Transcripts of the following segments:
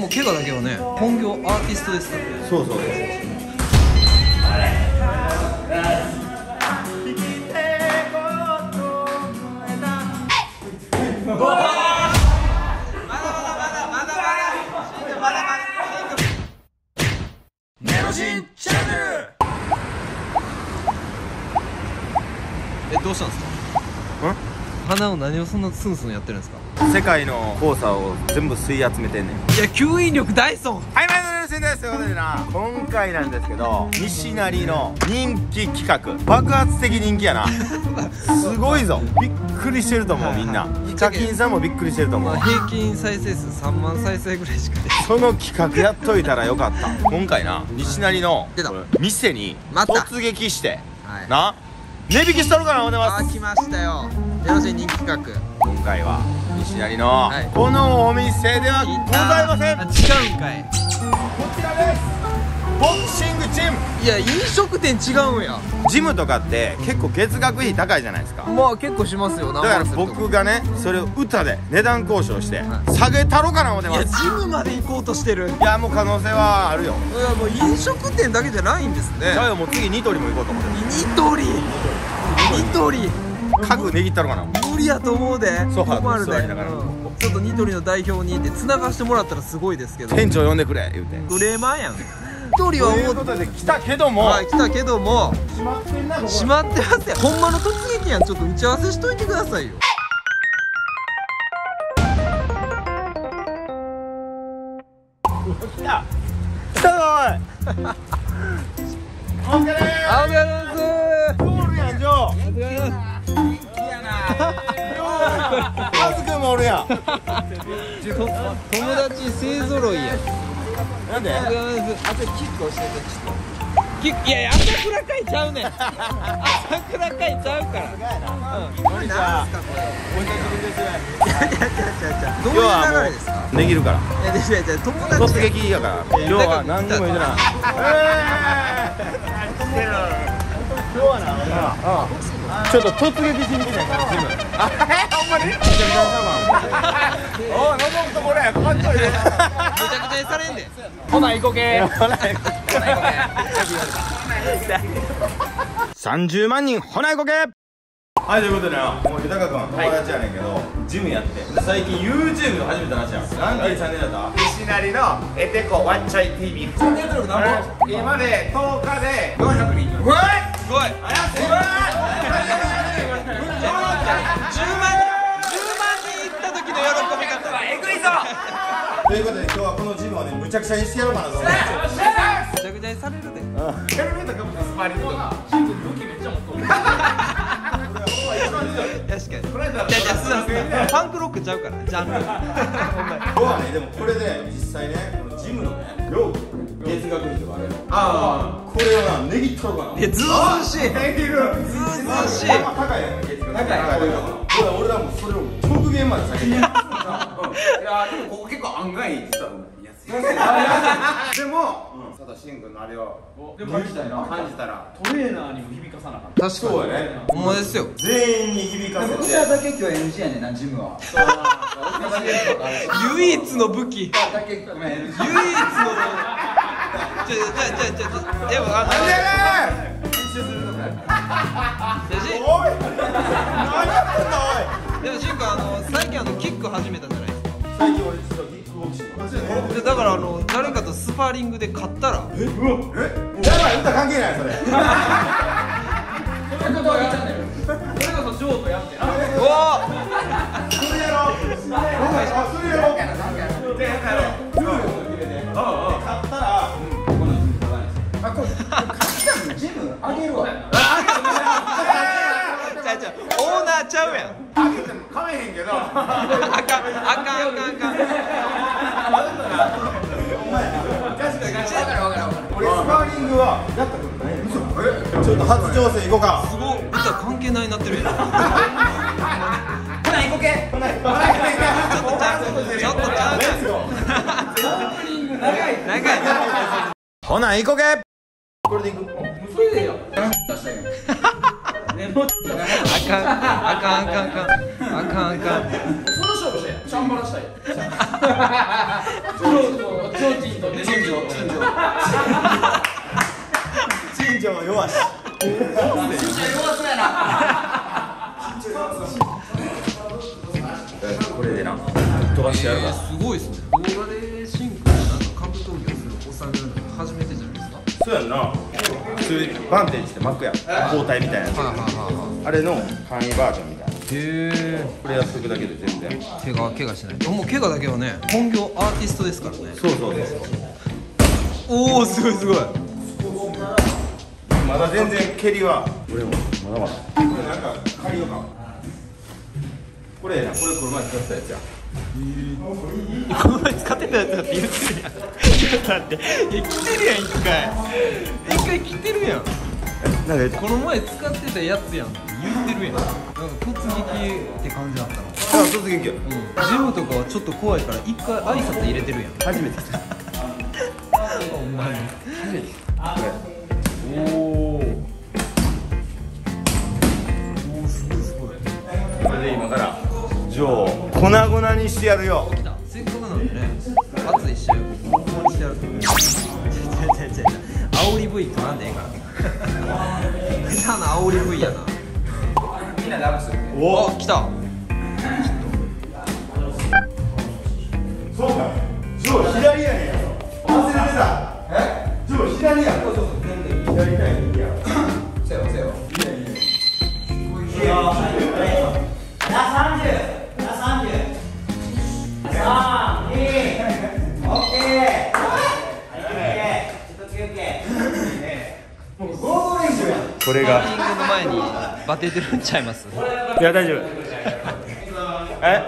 も怪我だけはね本業アーティストですから。ねそうそう。えどうしたんですか？鼻を何をそんなスンスンやってるんですか？世界の黄砂を全部吸い集めてんねん。いや吸引力ダイソンはい、前野先です。ということでな今回なんですけど西成の人気企画。爆発的人気やな。すごいぞ。びっくりしてると思うみんな。ヒカキンさんもびっくりしてると思う。まあ平均再生数3万再生ぐらいしかね。その企画やっといたらよかった。今回な西成の店に突撃してはい。な値引きしとるかな思ってます。あー来ましたよよろしい人気企画。今回は西成のはい。このお店ではございません。違うんかい。ちらです。ボクシングジム。いや飲食店違うんや。ジムとかって結構月額費高いじゃないですか。まあ結構しますよ。だから僕がねそれを歌で値段交渉しては下げたろかな思っていやますジムまで行こうとしてる。いやもう可能性はあるよ。いやもう飲食店だけじゃないんですね。じゃあもう次ニトリも行こうと思ってニトリ。ニトリ家具値切ったろかな。無理やと思うで。そう困るで、ら。うん。ちょっとニトリの代表にって繋がしてもらったらすごいですけど。店長呼んでくれ言うて。クレーマーやん。ニトリはもうことで来たけども。はい来たけども。閉まってんな閉まってますよほんまの突撃やん。ちょっと打ち合わせしといてくださいよ。来た。来たぞおい。オッケー。でありがとうございーやんジョーますありがとうございますカズくんもおるやん友達勢ぞろいやなんであとキック教えてちょっとキックいやいや朝倉会ちゃうねん朝倉会ちゃうからこんにちはかこれお久しぶりですいやいやいやいやどういう流れですかできるからいやいやいや友達突撃やから今日は何にも言うてない今日はなちょっと突撃しに来たからジムほんまに？めちゃくちゃおい望むところやかっこいいめちゃくちゃにされん。でほな行こけ。ほな行こけ。30万人ほな行こけはいということでなもう豊君友達やねんけど、ジムやって最近 YouTube 始めたらしいやん。何ていうチャンネルだった。西成のエテコワッチャイ TV チャンネル登録何本今で10日で400人。すごい。10万人10万人行った時の喜び方えぐいぞということで今日はこのジムをねむちゃくちゃにしてやろうかなと思って。めちゃくちゃにされるでヘルメットかぶってスパーリングとか確かにじゃあじゃあすなすなパンクロックちゃうからジャンル今日はね。でもこれで実際ねこのジムのね料金月額費とかあれ。あこれをな値切っとかな。いやずうずうしいずうずうしいまあ高い高い俺らもそれを極限まで下げて。いやでもここ結構案外実は安い。でも佐藤慎君のあれを。でも感じ感じたら。トレーナーにも響かさなかった。確かそうやね。ほんまですよ。全員に響かせうちてらだけ今日 NG やねんなジムは。唯一の武器。唯一のだけごめん。NG ちょちょちょちょでもあの練習するとか？でしおい何やってんだおい。でもしんくんあの最近あのキック始めたじゃないですか。最近俺実はキックボクシングでだからあの誰かとスパーリングで勝ったら。えやばい歌関係ないそれそれこそチャンネルそれこそジョーとやってなおおそれやろうあそげるわちゃうちゃオーナーちゃうやんあげても買えへんけどあかんあかんあかんあかん俺スパーリングはやったことないちょっと初挑戦行こうかすごい歌関係ないなってるやんほな行こけほな行こちょっとちゃうちょっとちゃう長い長いほな行こけこれで行くあかんあかんあかんあかんあかん。あかんその勝負してチャンバラしたい バンテージって巻くやん。包帯みたいなやつ。あれの簡易バージョンみたいな。いへえこれやっとくだけで全然。怪我怪我しない。もう怪我だけはね本業アーティストですからね。そうそうそうおおすごいすごい。まだ全然蹴りは俺もまだまだ。これなんか借りようか。これな。これこの前使ってたやつやこの前使ってたやつだって言ってるやん。ちょっと待っていや来てるやん一回。一回来てるやん。なんで？この前使ってたやつやんって言ってるやん。なんか突撃って感じだったの。あ突撃やうん。ジムとかはちょっと怖いから一回挨拶入れてるやん。初めて。来たほんまにこれおおおすごいすごい。これで今からジョー。を粉々にしてやるよ。来たせっかくなんでね熱い試合をここにしてやると違う違う違う違う。煽り V となんでええから。下手な煽り V やな。みんなダブす。るおあ来た。そうか。ジョー左やねん忘れてた。え？ジョー左やそうそう左かい右や。せよせよ。これがスパーリングの前にバテてるんちゃいます？いや大丈夫。え？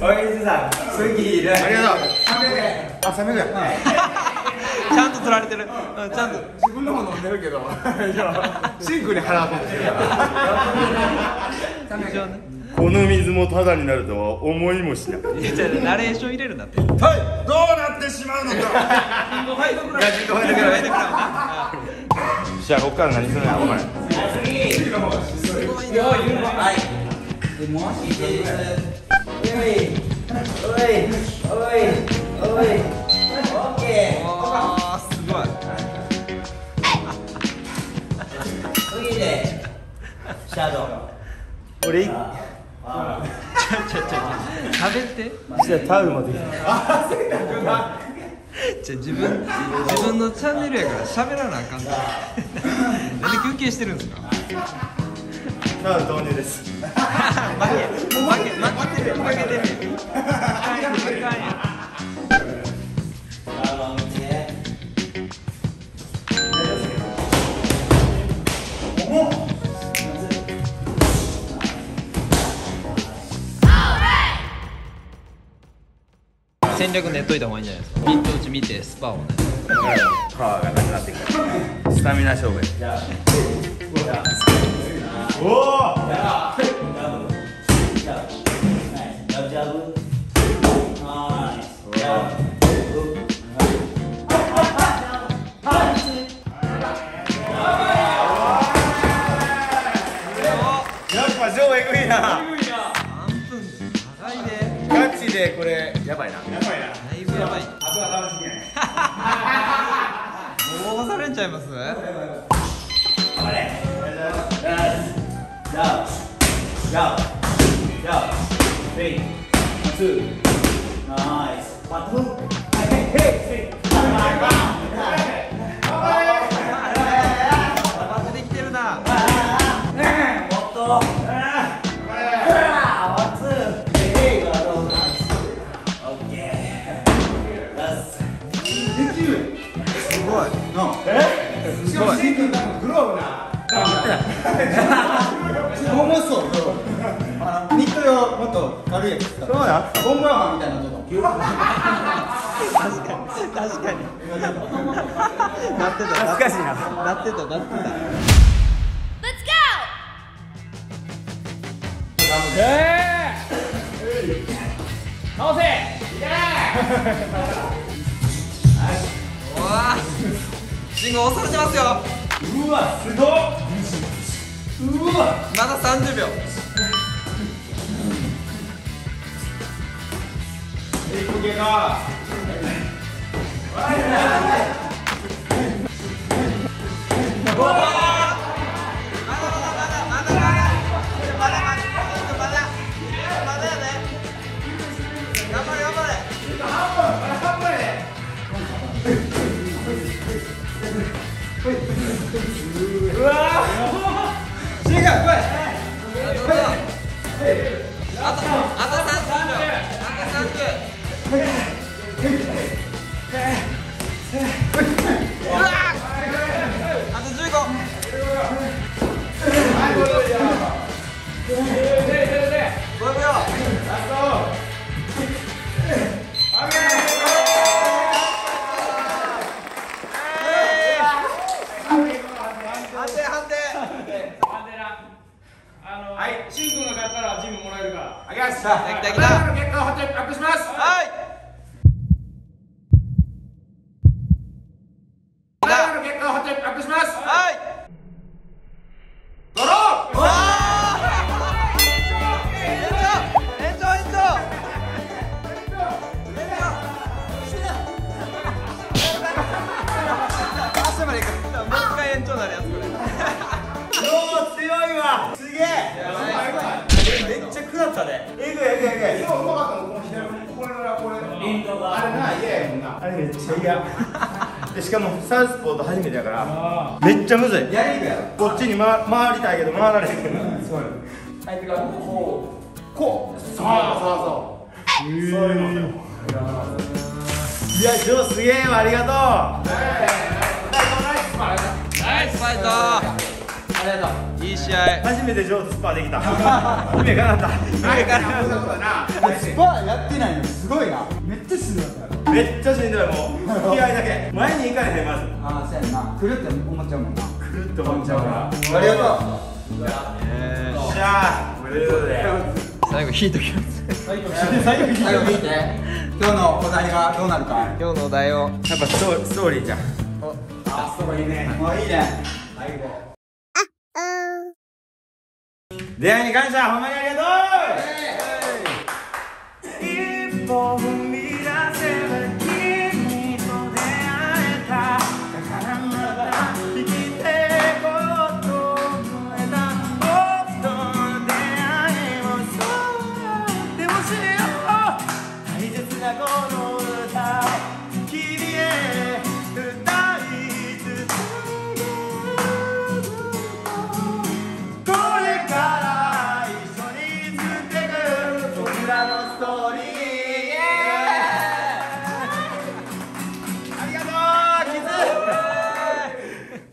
おいしさ次いるありがとうあ300円ちゃんと取られてる、うん、ちゃんと自分のも飲んでるけどシンクに払おうとしてるこの水もタダになるとは思いもしないいやじゃあナレーション入れるんだってはいどうなってしまうのかファイトクラブファイトクラブファイトクラブじゃあこっから何するのやお前あーすごい俺ちょちょちょ食べてじゃあタオル持ってきてじゃ自分自分のチャンネルやから喋らなあかんって なんで休憩してるんですか？タオル投入です。負け負け負けてる負けてる 戦略練っといた方がいいんじゃないですか。ミット打ち見てスパをね。パワーがなくなってくるスタミナ勝負。やおおやっばいな。やばい。なだいぶやばい。動画されんちゃいます？バホームソードあのニット用もっと軽いやつ使ってそうやボンボヤマンみたいなのちょっ確かに確かになってた懐かしいななってたなってた Let's go! うわ信号押されてますようわすごっまだ30秒。うわあとあと30秒あと30秒さあ、きた来た。結果を発表しす。発表します。はい。延長、延長、延長。延長。延長。強いわ。すげえ。めっちゃ食らったね。いえぐいえぐいそうまかったのこの左これこれこれリンドがあれな嫌やもんなあれめっちゃ嫌でしかもサウスポート初めてやからめっちゃむずいやりやこっちに、ま、回りたいけど回られへんそう相手がここうそうそうそうそういうのいやジョーすげえわありがとうナイスファイトうありがとういい試合。初めてジョーとスパーできた。夢叶った夢叶っそんな。ことなスパやってないのすごいな。めっちゃするんだよためっちゃしんどい。もう 気合だけ。前に行かれへんまず。ああそうやんな。来るって思っちゃうもんな。くるって思っちゃうから。ありがとえよっしゃーということで。ー最後ヒートきます。最後最後見て。今日のお題がどうなるか。今日のお題を。やっぱストーストーリーじゃん。あそこいいね。もういいね出会いに感謝ほんまにありがとう。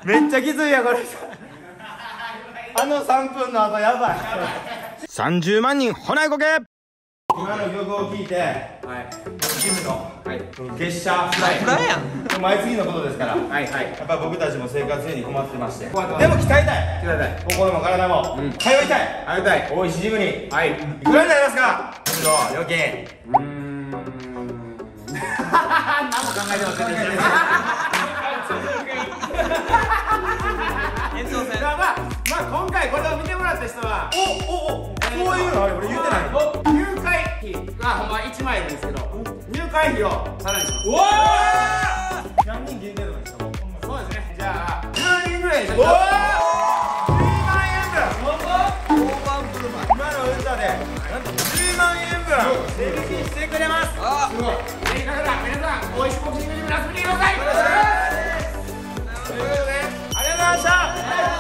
めっちゃきついやこれ。あの3分の後やばい。30万人ほないこけ。今の曲を聴いてキムの月謝。フライフライやん。毎月のことですから。はいはい。やっぱ僕たちも生活に困ってまして。でも鍛えたい。鍛え心も体も、通いたいたい。会いたい。大石ジムに。はい。いくらになりますか？今度料金うーん。何も考えてませんでした延長戦まあまあまあ今回これを見てもらった人はおおおそういうのあれ俺言ってない入会費がほんま1万円ですけど入会費をさらにします何人限定とかにしたのそうですねじゃあ10人ぐらいでしょおお10万円分大盤振る舞い今の歌でなんと10万円分してくれますあすごいせっかくだ皆さんおいしいボクシングジムに遊びに来てください casa.